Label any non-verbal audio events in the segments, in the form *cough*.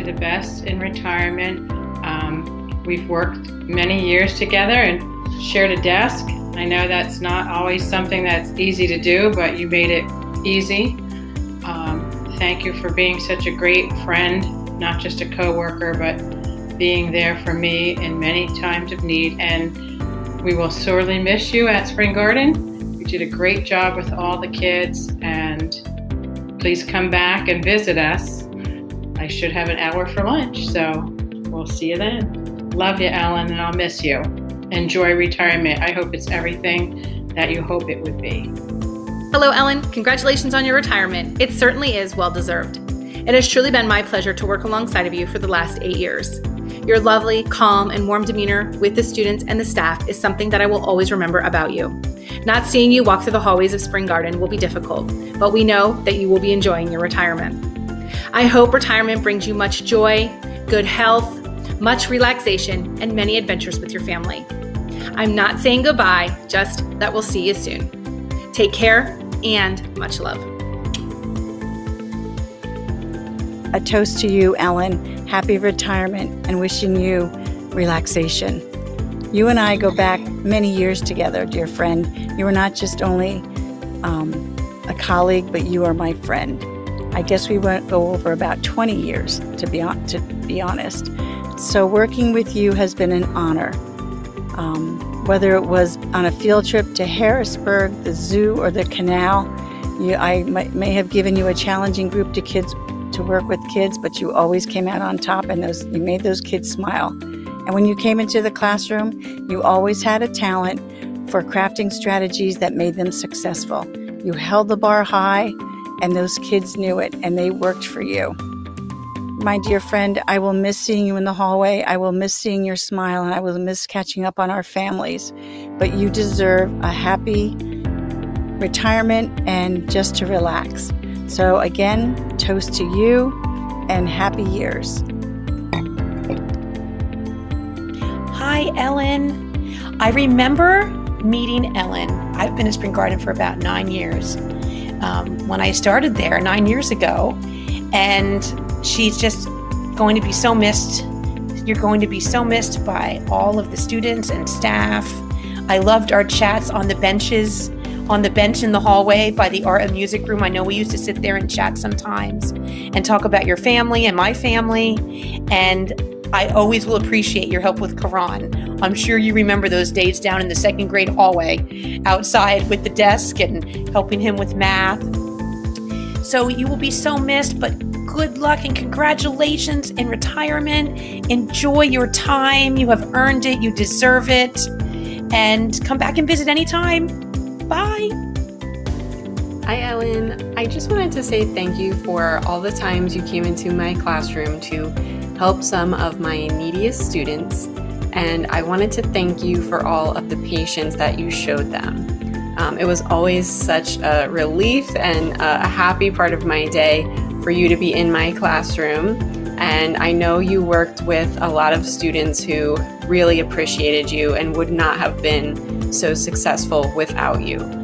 you the best in retirement. Um, we've worked many years together and shared a desk. I know that's not always something that's easy to do, but you made it easy. Um, thank you for being such a great friend, not just a co worker, but being there for me in many times of need. And we will sorely miss you at Spring Garden. You did a great job with all the kids, and please come back and visit us. Should have an hour for lunch, so we'll see you then. Love you, Ellen, and I'll miss you. Enjoy retirement. I hope it's everything that you hope it would be. Hello, Ellen. Congratulations on your retirement. It certainly is well deserved. It has truly been my pleasure to work alongside of you for the last eight years. Your lovely, calm, and warm demeanor with the students and the staff is something that I will always remember about you. Not seeing you walk through the hallways of Spring Garden will be difficult, but we know that you will be enjoying your retirement. I hope retirement brings you much joy, good health, much relaxation, and many adventures with your family. I'm not saying goodbye, just that we'll see you soon. Take care and much love. A toast to you, Ellen. Happy retirement and wishing you relaxation. You and I go back many years together, dear friend. You are not just only um, a colleague, but you are my friend. I guess we won't go over about 20 years, to be, on, to be honest. So, working with you has been an honor. Um, whether it was on a field trip to Harrisburg, the zoo, or the canal, you, I may have given you a challenging group to kids to work with kids, but you always came out on top and those you made those kids smile. And when you came into the classroom, you always had a talent for crafting strategies that made them successful. You held the bar high and those kids knew it and they worked for you. My dear friend, I will miss seeing you in the hallway. I will miss seeing your smile and I will miss catching up on our families. But you deserve a happy retirement and just to relax. So, again, toast to you and happy years. Hi, Ellen. I remember meeting Ellen. I've been at Spring Garden for about nine years. Um, when I started there nine years ago, and she's just going to be so missed. You're going to be so missed by all of the students and staff. I loved our chats on the benches on the bench in the hallway by the art and music room. I know we used to sit there and chat sometimes and talk about your family and my family. And I always will appreciate your help with Karan. I'm sure you remember those days down in the second grade hallway outside with the desk and helping him with math. So you will be so missed, but good luck and congratulations in retirement. Enjoy your time. You have earned it, you deserve it. And come back and visit anytime. Bye. Hi, Ellen. I just wanted to say thank you for all the times you came into my classroom to help some of my neediest students. And I wanted to thank you for all of the patience that you showed them. Um, it was always such a relief and a happy part of my day for you to be in my classroom. And I know you worked with a lot of students who really appreciated you and would not have been so successful without you.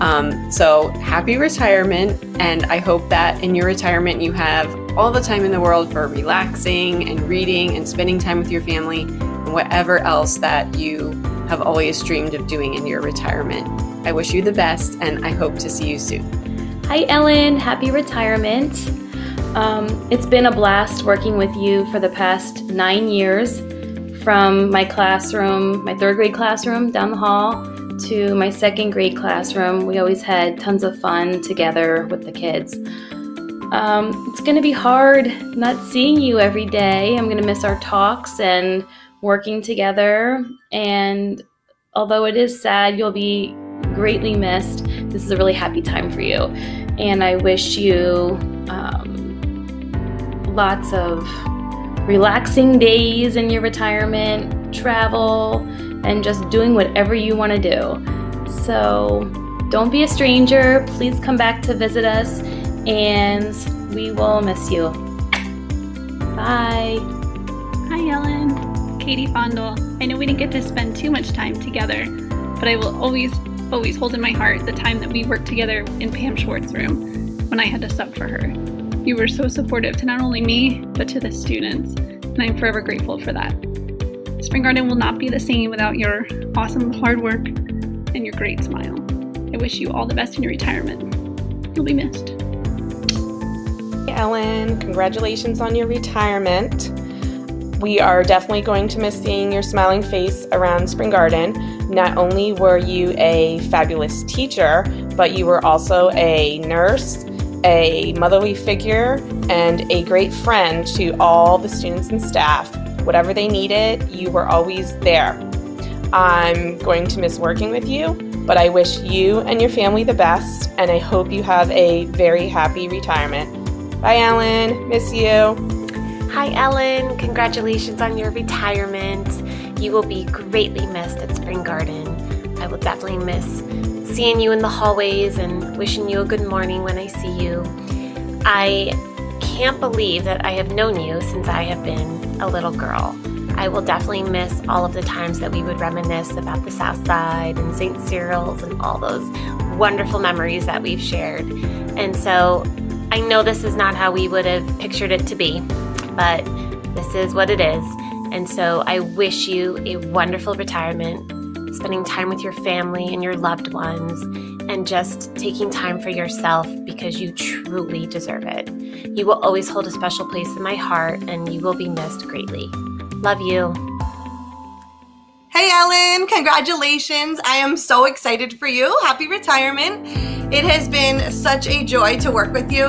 Um, so happy retirement, and I hope that in your retirement you have all the time in the world for relaxing and reading and spending time with your family and whatever else that you have always dreamed of doing in your retirement. I wish you the best, and I hope to see you soon. Hi, Ellen. Happy retirement. Um, it's been a blast working with you for the past nine years from my classroom, my third grade classroom down the hall, to my second grade classroom. We always had tons of fun together with the kids. Um, it's going to be hard not seeing you every day. I'm going to miss our talks and working together. And although it is sad, you'll be greatly missed. This is a really happy time for you. And I wish you um, lots of relaxing days in your retirement, travel, and just doing whatever you want to do. So don't be a stranger. Please come back to visit us, and we will miss you. Bye. Hi, Ellen. Katie Fondle. I know we didn't get to spend too much time together, but I will always, always hold in my heart the time that we worked together in Pam Schwartz's room when I had to sub for her. You were so supportive to not only me, but to the students, and I'm forever grateful for that. Spring Garden will not be the same without your awesome hard work and your great smile. I wish you all the best in your retirement. You'll be missed. Ellen, congratulations on your retirement. We are definitely going to miss seeing your smiling face around Spring Garden. Not only were you a fabulous teacher, but you were also a nurse, a motherly figure, and a great friend to all the students and staff. Whatever they needed, you were always there. I'm going to miss working with you, but I wish you and your family the best, and I hope you have a very happy retirement. Bye, Ellen. Miss you. Hi, Ellen. Congratulations on your retirement. You will be greatly missed at Spring Garden. I will definitely miss seeing you in the hallways and wishing you a good morning when I see you. I can't believe that I have known you since I have been a little girl. I will definitely miss all of the times that we would reminisce about the South Side and St. Cyril's and all those wonderful memories that we've shared. And so I know this is not how we would have pictured it to be, but this is what it is. And so I wish you a wonderful retirement, spending time with your family and your loved ones, and just taking time for yourself because you truly deserve it. You will always hold a special place in my heart, and you will be missed greatly. Love you. Hey, Ellen, congratulations. I am so excited for you. Happy retirement. It has been such a joy to work with you.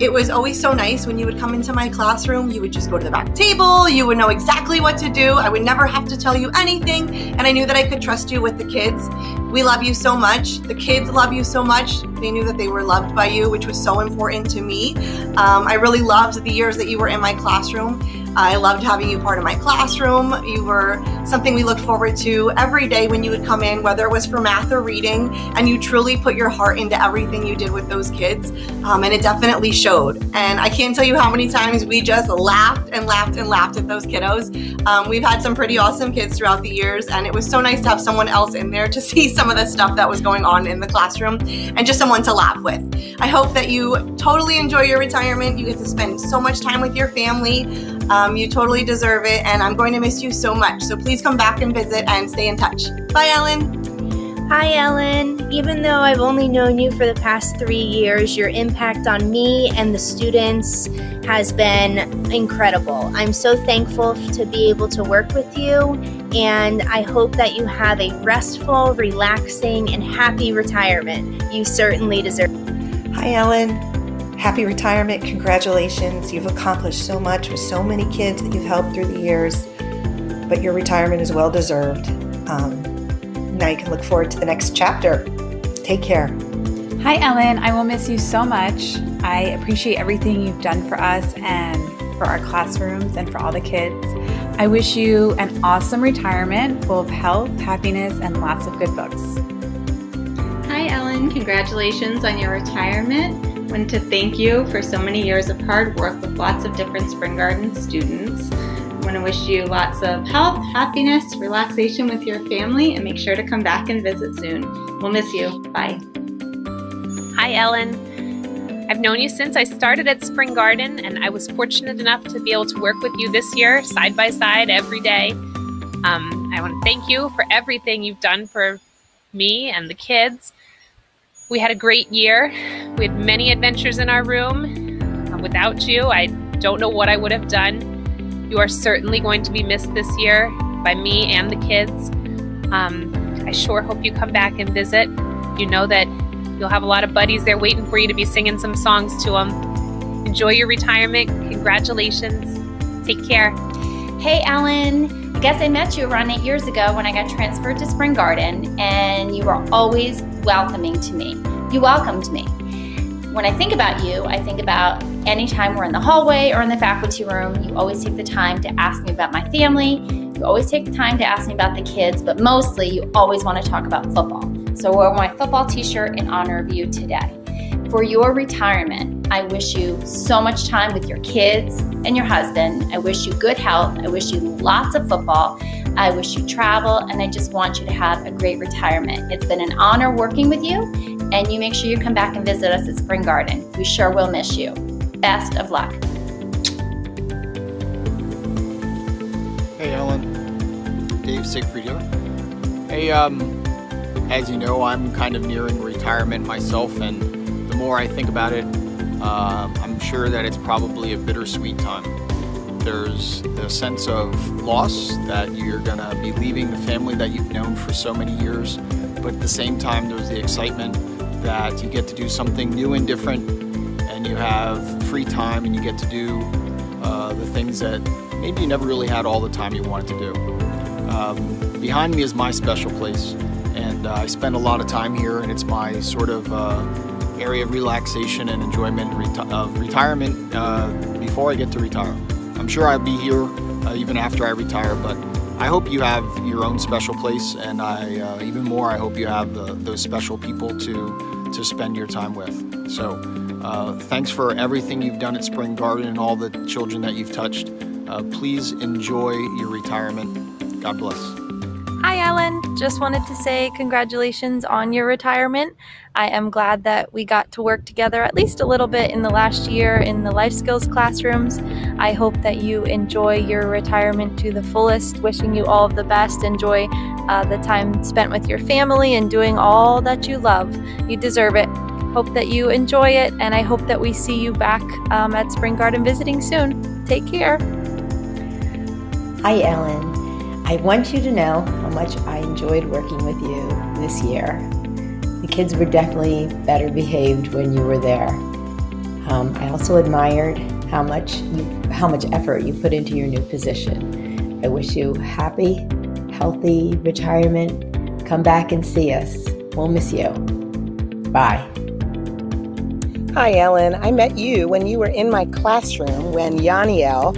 It was always so nice when you would come into my classroom. You would just go to the back table. You would know exactly what to do. I would never have to tell you anything. And I knew that I could trust you with the kids. We love you so much. The kids love you so much. They knew that they were loved by you, which was so important to me. Um, I really loved the years that you were in my classroom. I loved having you part of my classroom. You were something we looked forward to every day when you would come in, whether it was for math or reading, and you truly put your heart into everything you did with those kids. Um, and it definitely showed. And I can't tell you how many times we just laughed and laughed and laughed at those kiddos. Um, we've had some pretty awesome kids throughout the years, and it was so nice to have someone else in there to *laughs* see some of the stuff that was going on in the classroom and just someone to laugh with. I hope that you totally enjoy your retirement. You get to spend so much time with your family. Um, you totally deserve it, and I'm going to miss you so much. So please come back and visit and stay in touch. Bye, Ellen. Hi, Ellen. Even though I've only known you for the past three years, your impact on me and the students has been incredible. I'm so thankful to be able to work with you, and I hope that you have a restful, relaxing, and happy retirement. You certainly deserve it. Hi, Ellen. Happy retirement. Congratulations. You've accomplished so much with so many kids that you've helped through the years, but your retirement is well deserved. Um, now you can look forward to the next chapter. Take care. Hi, Ellen. I will miss you so much. I appreciate everything you've done for us and for our classrooms and for all the kids. I wish you an awesome retirement full of health, happiness, and lots of good books. Hi, Ellen. Congratulations on your retirement. Want to thank you for so many years of hard work with lots of different Spring Garden students. I want to wish you lots of health, happiness, relaxation with your family, and make sure to come back and visit soon. We'll miss you. Bye. Hi, Ellen. I've known you since I started at Spring Garden, and I was fortunate enough to be able to work with you this year, side by side, every day. Um, I want to thank you for everything you've done for me and the kids. We had a great year. We had many adventures in our room. Uh, without you, I don't know what I would have done. You are certainly going to be missed this year by me and the kids. Um, I sure hope you come back and visit. You know that you'll have a lot of buddies there waiting for you to be singing some songs to them. Enjoy your retirement. Congratulations. Take care. Hey, Ellen. I guess I met you around eight years ago when I got transferred to Spring Garden, and you were always welcoming to me. You welcomed me. When I think about you, I think about anytime we're in the hallway or in the faculty room, you always take the time to ask me about my family. You always take the time to ask me about the kids, but mostly you always want to talk about football. So I wear my football t shirt in honor of you today. For your retirement, I wish you so much time with your kids and your husband. I wish you good health. I wish you lots of football. I wish you travel, and I just want you to have a great retirement. It's been an honor working with you, and you make sure you come back and visit us at Spring Garden. We sure will miss you. Best of luck. Hey, Ellen. Dave Siegfried here. Hey, um, as you know, I'm kind of nearing retirement myself, and the more I think about it, uh, I'm sure that it's probably a bittersweet time. There's the sense of loss that you're gonna be leaving the family that you've known for so many years, but at the same time, there's the excitement that you get to do something new and different, and you have free time, and you get to do uh, the things that maybe you never really had all the time you wanted to do. Um, behind me is my special place, and uh, I spend a lot of time here, and it's my sort of uh, area of relaxation and enjoyment of retirement uh, before I get to retire. I'm sure I'll be here uh, even after I retire, but I hope you have your own special place, and I uh, even more, I hope you have the, those special people to to spend your time with. So, uh, thanks for everything you've done at Spring Garden and all the children that you've touched. Uh, please enjoy your retirement. God bless. Hi, Ellen. Just wanted to say congratulations on your retirement. I am glad that we got to work together at least a little bit in the last year in the life skills classrooms. I hope that you enjoy your retirement to the fullest. Wishing you all the best. Enjoy uh, the time spent with your family and doing all that you love. You deserve it. Hope that you enjoy it, and I hope that we see you back um, at Spring Garden visiting soon. Take care. Hi, Ellen. I want you to know how much I enjoyed working with you this year. Kids were definitely better behaved when you were there. Um, I also admired how much you, how much effort you put into your new position. I wish you happy, healthy retirement. Come back and see us. We'll miss you. Bye. Hi, Ellen. I met you when you were in my classroom when Yaniel,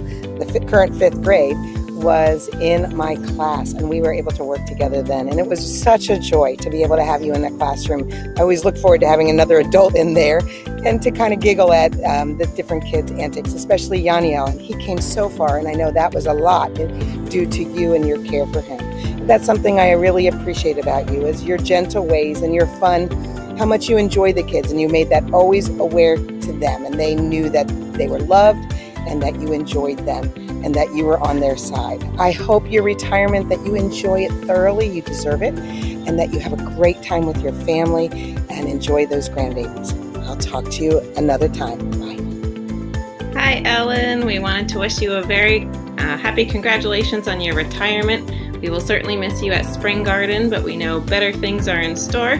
the current fifth grade, was in my class and we were able to work together then. And it was such a joy to be able to have you in the classroom. I always look forward to having another *laughs* adult in there and to kind of giggle at um, the different kids antics especially yaniel and he came so far and i know that was a lot due to you and your care for him. That's something i really appreciate about you is your gentle ways and your fun how much you enjoy the kids and you made that always aware to them and they knew that they were loved and that you enjoyed them and that you were on their side. I hope your retirement that you enjoy it thoroughly, you deserve it, and that you have a great time with your family and enjoy those grandbabies. I'll talk to you another time. Bye. Hi, Ellen. We wanted to wish you a very uh, happy congratulations on your retirement. We will certainly miss you at Spring Garden, but we know better things are in store,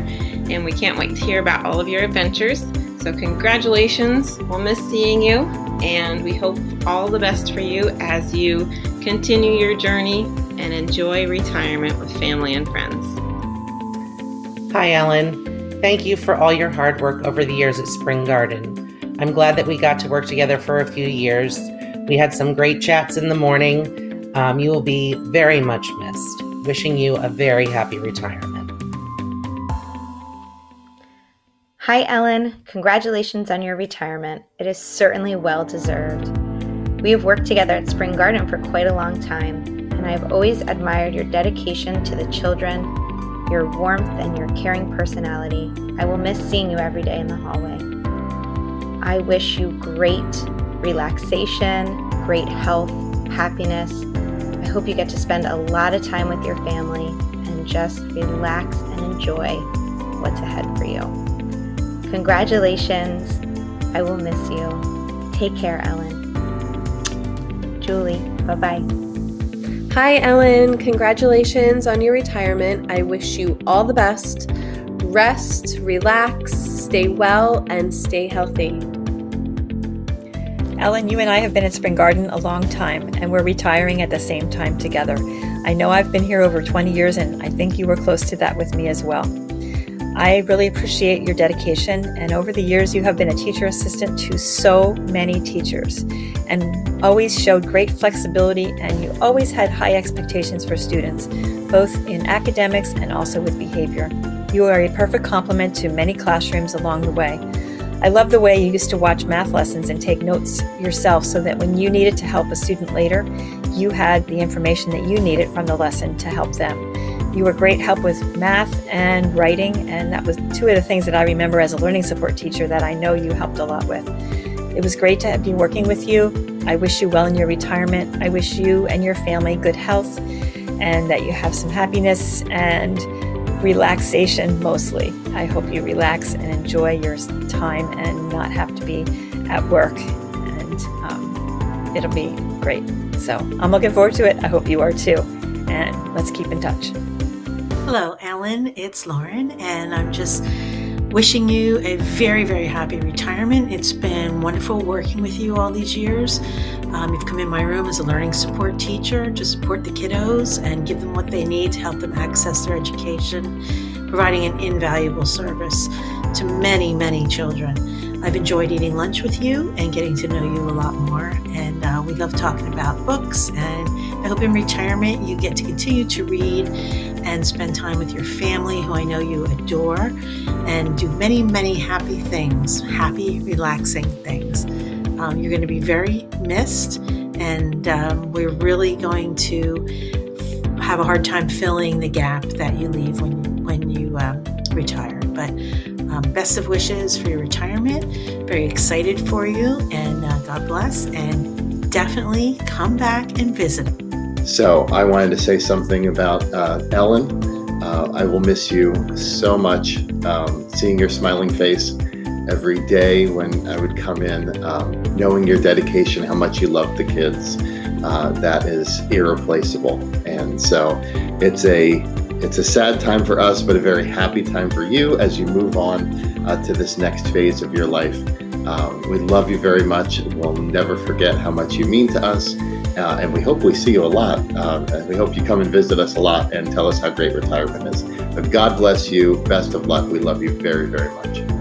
and we can't wait to hear about all of your adventures. So, congratulations. We'll miss seeing you, and we hope all the best for you as you continue your journey and enjoy retirement with family and friends. Hi, Ellen. Thank you for all your hard work over the years at Spring Garden. I'm glad that we got to work together for a few years. We had some great chats in the morning. Um, you will be very much missed. Wishing you a very happy retirement. Hi, Ellen. Congratulations on your retirement. It is certainly well deserved. We have worked together at Spring Garden for quite a long time, and I have always admired your dedication to the children, your warmth, and your caring personality. I will miss seeing you every day in the hallway. I wish you great relaxation, great health, happiness. I hope you get to spend a lot of time with your family and just relax and enjoy what's ahead for you. Congratulations. I will miss you. Take care, Ellen. Julie, bye bye. Hi, Ellen. Congratulations on your retirement. I wish you all the best. Rest, relax, stay well, and stay healthy. Ellen, you and I have been at Spring Garden a long time, and we're retiring at the same time together. I know I've been here over 20 years, and I think you were close to that with me as well. I really appreciate your dedication, and over the years, you have been a teacher assistant to so many teachers and always showed great flexibility, and you always had high expectations for students, both in academics and also with behavior. You are a perfect complement to many classrooms along the way. I love the way you used to watch math lessons and take notes yourself so that when you needed to help a student later, you had the information that you needed from the lesson to help them. You were great help with math and writing, and that was two of the things that I remember as a learning support teacher that I know you helped a lot with. It was great to be working with you. I wish you well in your retirement. I wish you and your family good health and that you have some happiness and relaxation mostly. I hope you relax and enjoy your time and not have to be at work. And um, it'll be great. So I'm looking forward to it. I hope you are too. And let's keep in touch. Hello, Ellen. It's Lauren, and I'm just wishing you a very, very happy retirement. It's been wonderful working with you all these years. Um, you've come in my room as a learning support teacher to support the kiddos and give them what they need to help them access their education, providing an invaluable service to many, many children. I've enjoyed eating lunch with you and getting to know you a lot more. And uh, we love talking about books. And I hope in retirement you get to continue to read and spend time with your family, who I know you adore, and do many, many happy things, happy, relaxing things. Um, you're going to be very missed, and um, we're really going to have a hard time filling the gap that you leave when when you um, retire. But um, best of wishes for your retirement. Very excited for you, and uh, God bless. And definitely come back and visit. So I wanted to say something about uh, Ellen. Uh, I will miss you so much. Um, seeing your smiling face every day when I would come in, um, knowing your dedication, how much you love the kids, uh, that is irreplaceable. And so it's a it's a sad time for us, but a very happy time for you as you move on uh, to this next phase of your life. Uh, we love you very much. We'll never forget how much you mean to us. Uh, and we hope we see you a lot. Uh, and we hope you come and visit us a lot and tell us how great retirement is. But God bless you. Best of luck. We love you very, very much.